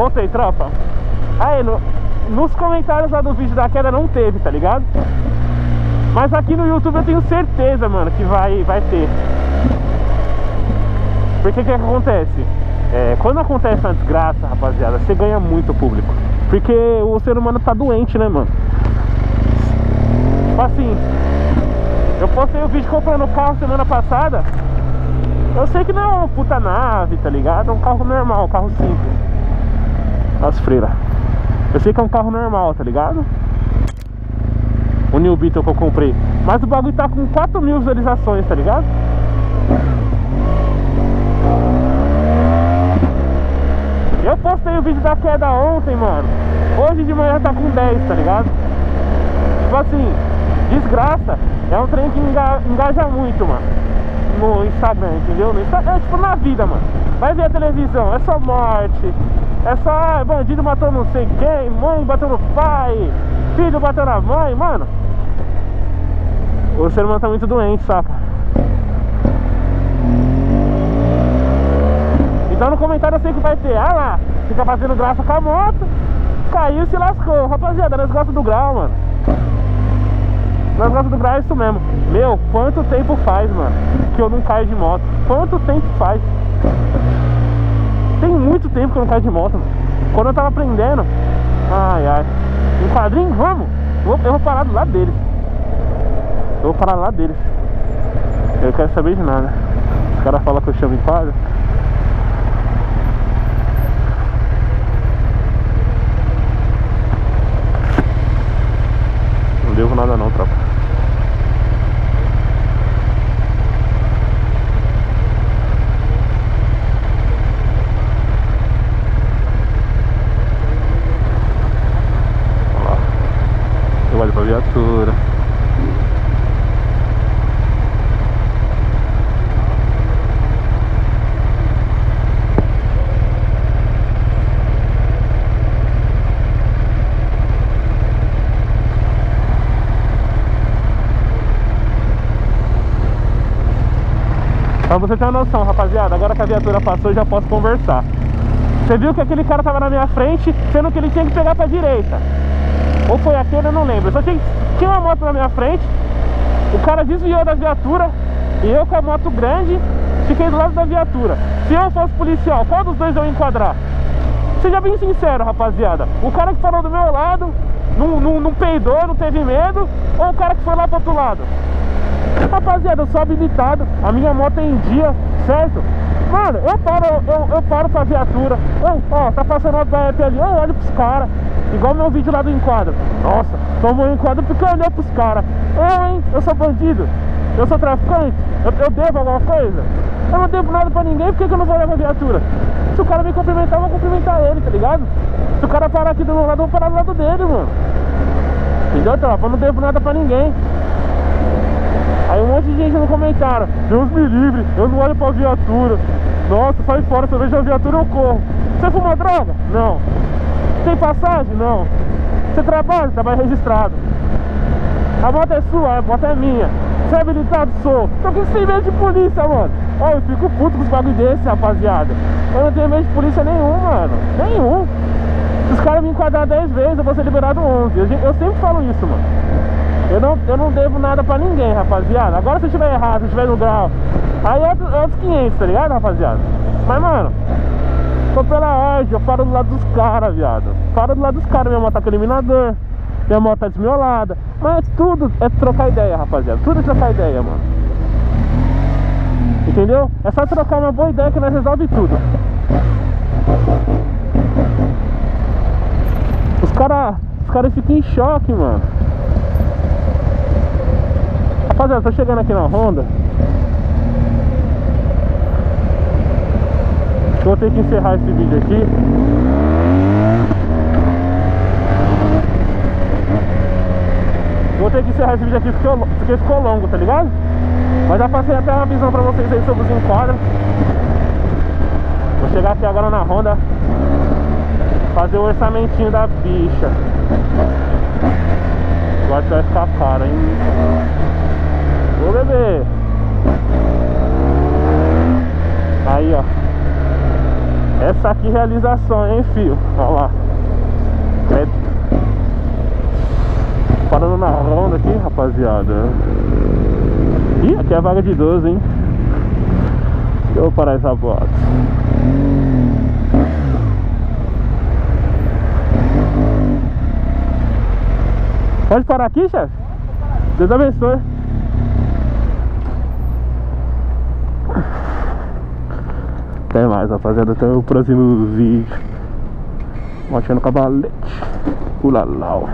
Voltei, tropa. Aí, no, nos comentários lá do vídeo da queda não teve, tá ligado? Mas aqui no YouTube eu tenho certeza, mano, que vai, vai ter. Porque o que, acontece? É, quando acontece uma desgraça, rapaziada, você ganha muito público. Porque o ser humano tá doente, né, mano? Tipo assim, eu postei o vídeo comprando carro semana passada. Eu sei que não é uma puta nave, tá ligado? É um carro normal, um carro simples. As freiras. Eu sei que é um carro normal, tá ligado? O New Beetle que eu comprei. Mas o bagulho tá com 4 mil visualizações, tá ligado? Eu postei o vídeo da queda ontem, mano. Hoje de manhã tá com 10, tá ligado? Tipo assim, desgraça é um trem que enga engaja muito, mano. No Instagram, entendeu? No Insta é tipo na vida, mano. Vai ver a televisão, é só morte. É só bandido matou não sei quem, mãe bateu no pai, filho bateu na mãe, mano. O ser humano tá muito doente, saca? Então no comentário eu sei que vai ter, ah lá, fica fazendo graça com a moto, caiu e se lascou. Rapaziada, nós gostamos do grau, mano. Nós gostamos do grau, é isso mesmo. Meu, quanto tempo faz, mano, que eu não caio de moto? Quanto tempo faz? Tem muito tempo que eu não caio de moto. Quando eu tava aprendendo, ai, ai. Um quadrinho, vamos. Eu vou, eu vou parar do lado deles. Eu vou parar do lado deles. Eu quero saber de nada. Os caras falam que eu chamo em quadro. Não devo nada não, tropa. Olha lá. Eu olho pra viatura. Pra você ter uma noção, rapaziada, agora que a viatura passou, eu já posso conversar. Você viu que aquele cara tava na minha frente, sendo que ele tinha que pegar pra direita. Ou foi aquele, eu não lembro. Só tinha, tinha uma moto na minha frente, o cara desviou da viatura e eu com a moto grande fiquei do lado da viatura. Se eu fosse policial, qual dos dois eu enquadrar? Seja bem sincero, rapaziada. O cara que parou do meu lado, não, não, não peidou, não teve medo, ou o cara que foi lá pro outro lado? Rapaziada, eu sou habilitado, a minha moto é em dia, certo? Mano, eu paro, eu, eu paro pra viatura. Ô, ó, tá passando uma BF ali, eu olho pros caras. Igual meu vídeo lá do enquadro. Nossa, tomou um enquadro porque eu olhei pros caras. Eu, hein? Eu sou bandido. Eu sou traficante. Eu, eu devo alguma coisa? Eu não devo nada pra ninguém, por que, que eu não vou pra viatura? Se o cara me cumprimentar, eu vou cumprimentar ele, tá ligado? Se o cara parar aqui do meu lado, eu vou parar do lado dele, mano. Entendeu, tropa? Eu não devo nada pra ninguém. Aí um monte de gente no comentário Deus me livre, eu não olho pra viatura Nossa, sai fora, se eu vejo a viatura eu corro Você fuma droga? Não Tem passagem? Não Você trabalha? Trabalho registrado A moto é sua, a moto é minha Você é habilitado? Sou Então que você tem medo de polícia, mano? Ó, eu fico puto com os bagulho desse, rapaziada Eu não tenho medo de polícia nenhum, mano Nenhum Se os caras me enquadrar 10 vezes, eu vou ser liberado 11 eu, eu sempre falo isso, mano eu não, eu não devo nada pra ninguém, rapaziada. Agora se eu estiver errado, se eu estiver no grau, aí é é outros 500, tá ligado, rapaziada? Mas, mano, tô pela ordem, eu paro do lado dos caras, viado. Paro do lado dos caras, minha moto tá com eliminador, minha moto tá desmiolada. Mas tudo é trocar ideia, rapaziada. Tudo é trocar ideia, mano. Entendeu? É só trocar uma boa ideia que nós resolve tudo. Os caras os cara ficam em choque, mano. Rapaziada, tô chegando aqui na Honda Vou ter que encerrar esse vídeo aqui Vou ter que encerrar esse vídeo aqui porque, ficou longo, tá ligado? Mas já passei até uma visão pra vocês aí sobre os enquadros Vou chegar aqui agora na Honda Fazer o orçamentinho da bicha Agora vai ficar caro, hein? Ô bebê Aí ó Essa aqui realização, hein, fio? Olha lá. É... Parando na ronda aqui, rapaziada. Ih, aqui é vaga de 12, hein? Eu vou parar essa bota. Pode parar aqui, chefe? Deus abençoe. Até mais, rapaziada. Até o próximo vídeo. Mostrando cavalete. Ulalau.